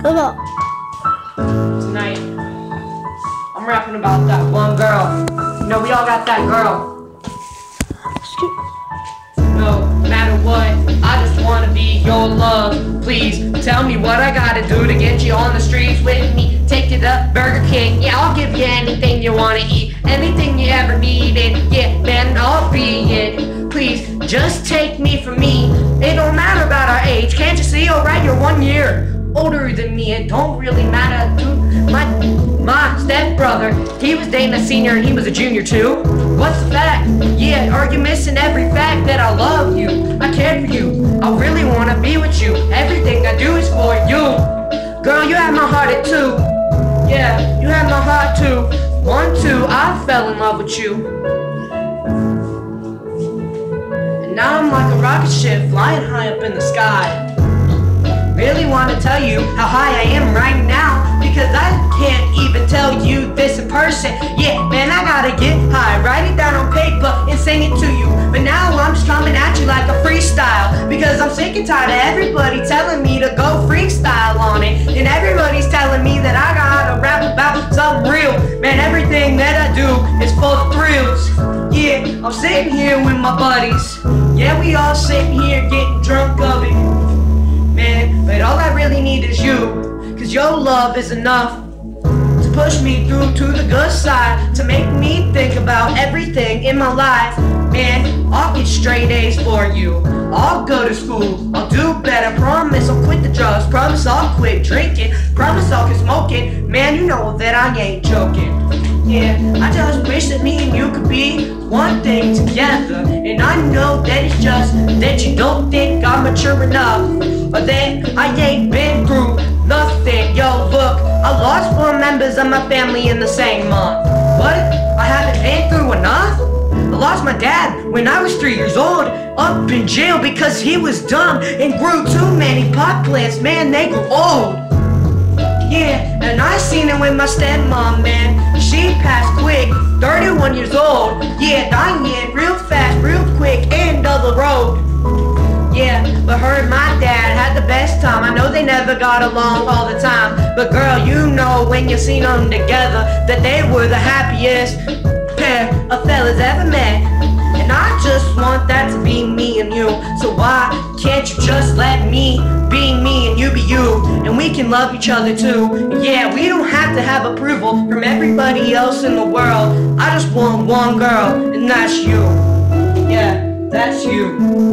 What? Tonight, I'm rapping about that one girl. You know, we all got that girl. No matter what, I just wanna be your love. Please tell me what I gotta do to get you on the streets with me. Take you to Burger King, yeah, I'll give you anything you wanna eat, anything you ever needed. Yeah, man, I'll be it. Please just take me for me. It don't matter about our age, can't you see? Alright, you're one year older than me. It don't really matter. My my stepbrother, he was dating a senior and he was a junior too. What's the fact? Yeah, are you missing every fact that I love you? I care for you. I really wanna be with you. Everything I do is for you. Girl, you have my heart at two. Yeah, you have my heart too. One, two, I fell in love with you. And now I'm like a rocket ship flying high up in the sky to tell you how high I am right now because I can't even tell you this in person. Yeah, man, I gotta get high, write it down on paper and sing it to you. But now I'm just coming at you like a freestyle because I'm sick and tired of everybody telling me to go freestyle on it. And everybody's telling me that I gotta rap about something real. Man, everything that I do is full of thrills. Yeah, I'm sitting here with my buddies. Yeah, we all sitting here getting drunk of is enough to push me through to the good side. To make me think about everything in my life. Man, I'll get straight A's for you. I'll go to school, I'll do better. Promise I'll quit the drugs. Promise I'll quit drinking. Promise I'll quit smoking. Man, you know that I ain't joking. Yeah, I just wish that me and you could be one thing together. And I know that it's just that you don't think I'm mature enough. Or that I ain't been through nothing. Yo, I lost four members of my family in the same month. What? I haven't been through enough? I lost my dad when I was three years old, up in jail because he was dumb and grew too many pot plants. Man, they grew old. Yeah, and I seen it with my stepmom, man. She passed quick, 31 years old. Yeah, dying real fast, real quick, end of the road. Yeah, but her and my dad had the best time. I know they never got along all the time. But girl, you know when you seen them together that they were the happiest pair of fellas ever met. And I just want that to be me and you. So why can't you just let me be me and you be you? And we can love each other too. And yeah, we don't have to have approval from everybody else in the world. I just want one girl, and that's you. Yeah, that's you.